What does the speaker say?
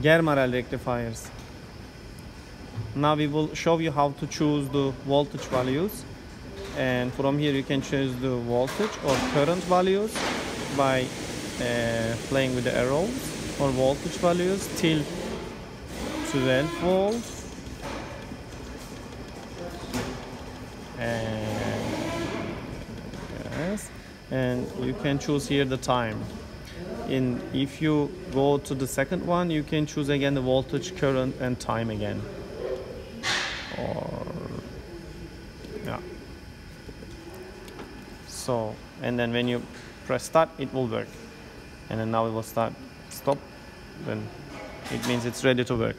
Germarel rectifiers. Now we will show you how to choose the voltage values. And from here you can choose the voltage or current values by uh, playing with the arrows or voltage values till 12 volt and yes. And you can choose here the time in if you go to the second one you can choose again the voltage current and time again. Or yeah. So and then when you press start it will work. And then now it will start stop then it means it's ready to work